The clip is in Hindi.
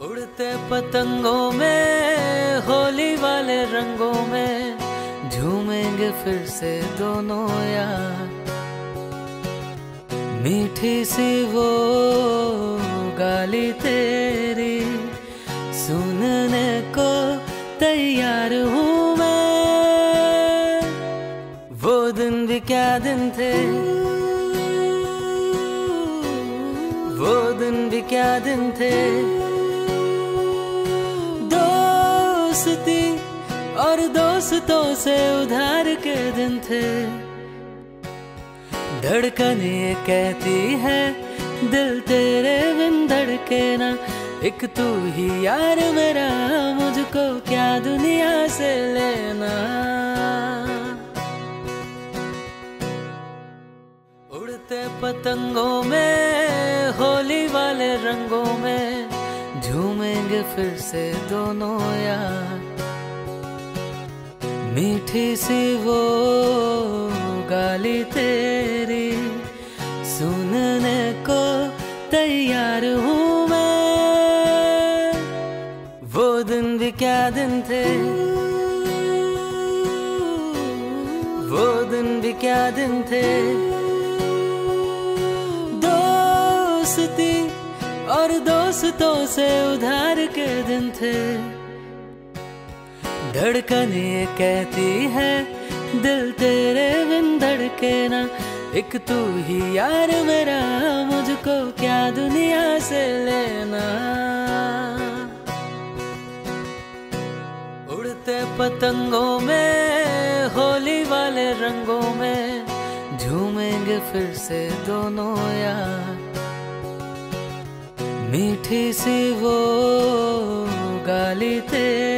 उड़ते पतंगों में, होली वाले रंगों में, झूमेंगे फिर से दोनों यार। मीठी सी वो गाली तेरी, सुनने को तैयार हूँ मैं। वो दिन भी क्या दिन थे? वो दिन भी क्या दिन थे? दोस्ती और दोस्तों से उधार के दिन थे। धड़कन ये कहती है, दिल तेरे बिन धड़के ना। एक तू ही यार मेरा, मुझको क्या दुनिया से लेना? उड़ते पतंगों में, होली वाले रंगों में झूमेंगे फिर से दोनों यार। मीठी सी वो गाली तेरी, सुनने को तैयार हूँ मैं। वो दिन भी क्या दिन थे? वो दिन भी क्या दिन थे? दोस्ती और दोस्तों से उधार के दिन थे। धड़कन ये कहती है, दिल तेरे बिन धड़के ना। एक तू ही यार मेरा, मुझको क्या दुनिया से लेना? उड़ते पतंगों में, होली वाले रंगों में, झूमेंगे फिर से दोनों यार। मीठी सी वो गाली तेरी